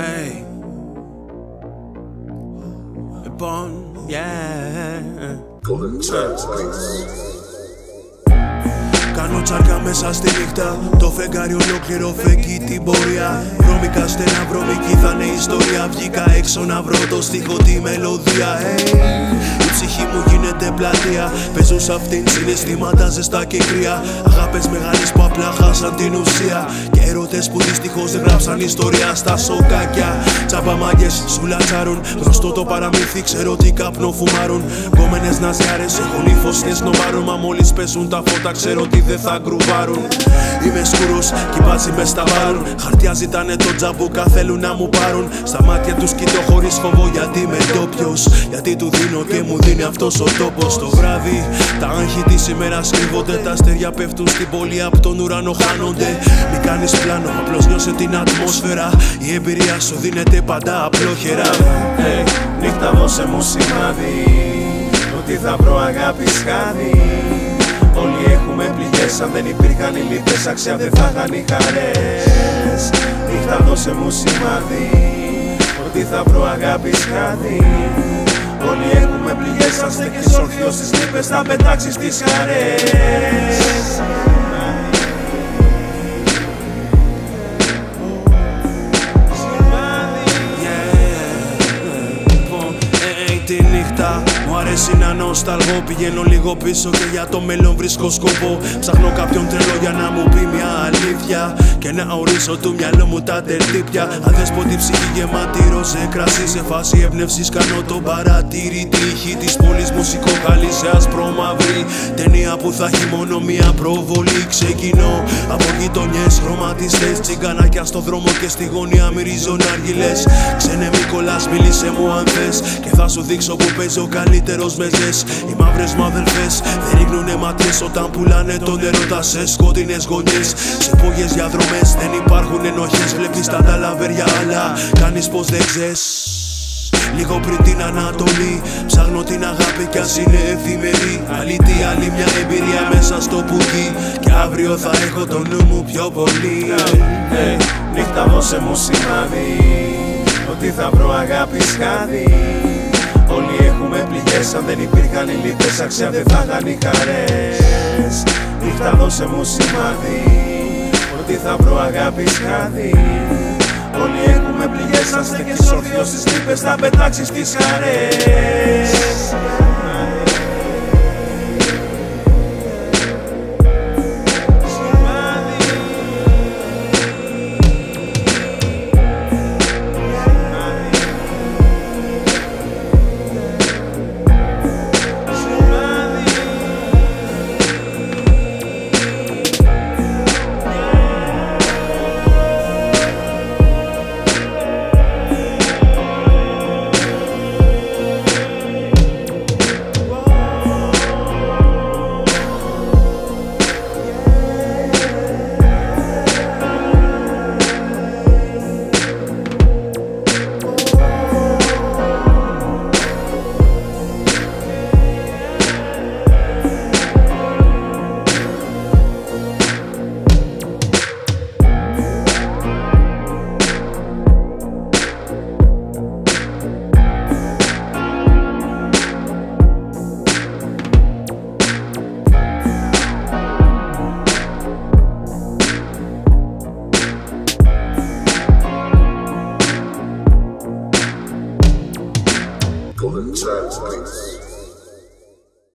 Hey. Λοιπόν, yeah. Κάνω τσάρκα μέσα στη νύχτα. Το φεγγάρι ολόκληρο φεγγεί την πορεία. Βρώμικα στενά βρώμικη θα είναι ιστορία. Βγήκα έξω να βρω το στίχο τη μελωδία. Hey ψυχή μου γίνεται πλατεία. Παίζω σε αυτήν συναισθήματα ζεστά και κρύα. Αγάπες μεγάλες που απλά χάσαν την ουσία. Και έρωτες που δυστυχώς δεν γράψαν ιστορία στα σοκάκια. Τσάπα μάγκες σου λατσάρουν Γνωστό το παραμύθι ξέρω τι καπνό φουμάρουν. Κόμενες ναζιάρες έχουν ύφος ναι νομάρουν Μα μόλις πέσουν τα φώτα ξέρω ότι δεν θα γκρουβάρουν. Είμαι σκούρος κι μπάζει μες στα βάρουν. Χαρτιά ζητάνε το τζαμπούκα θέλουν να μου πάρουν. Στα μάτια τους κοιτώ χωρίς φόβο γιατί είμαι ντόπιος. Γιατί του δίνω και μου δίνω είναι αυτός ο τόπος το βράδυ. Τα άγχη της ημέρας κρύβονται Τα αστέρια πέφτουν στην πόλη. Από τον ουρανό χάνονται. Μην κάνεις πλάνο, απλώς νιώσε την ατμόσφαιρα. Η εμπειρία σου δίνεται πάντα απλόχερα. Hey, Νύχτα δώσε μου σημάδι Ότι θα βρω αγάπη σχάδι. Όλοι έχουμε πληγές αν δεν υπήρχαν οι λύπες Αξιά δεν θα είχαν οι χαρές. Νύχτα δώσε μου σημάδι Ότι θα βρω αγάπη σχάδι Όλοι έχουμε πληγές σαν στέκεις όρθιος στις λύπες Θα πετάξεις τις χαρές τη νύχτα Μου αρέσει να νοσταλγώ. Πηγαίνω λίγο πίσω και για το μέλλον βρίσκω σκοπό. Ψάχνω κάποιον τρελό για να μου πει μια αλήθεια. Και να ορίσω του μυαλό μου τα τερτύπια. Αδέσποτη ψυχή γεμάτη ροζέ κρασί Σε φάση έμπνευσης κάνω το παρατήρη. Τύχη της πόλης μουσικό καλή σε άσπρο μαύρη. Ταινία που θα έχει μόνο μια προβολή. Ξεκινώ από γειτονιές χρωματιστές Τσιγκανάκια στο δρόμο και στη γωνία μυρίζω ναργιλές Ξένε Μίκολας μίλησε μου αν θες. Και θα σου δείξω δείξω που παίζω καλύτερος με ζες. Οι μαύρες μου αδελφές δεν ρίχνουνε ματιές. Όταν πουλάνε τον έρωτα σε σκοτεινές γωνιές. Σε πόγες διαδρομές δεν υπάρχουν ενοχές. Βλέπεις τα ταλαβέρια αλλά κάνεις πως δεν ξέρεις Λίγο πριν την Ανατολή Ψάχνω την αγάπη κι ας είναι εφημερή. Αλήτη άλλη μια εμπειρία μέσα στο πουκί Και αύριο θα έχω το νου μου πιο πολύ. Hey, Νύχτα δώσε μου σημάδι Ότι θα βρω αγάπη σχάδι Όλοι έχουμε πληγές αν δεν υπήρχαν οι λύπες Αξιά δεν θα είχαν οι χαρές Νύχτα δώσε μου σημάδι Ότι θα βρω αγάπη σχάδι Όλοι έχουμε πληγές σαν στέκεις όρθιος στις λύπες Θα πετάξεις τις χαρές Church Beats.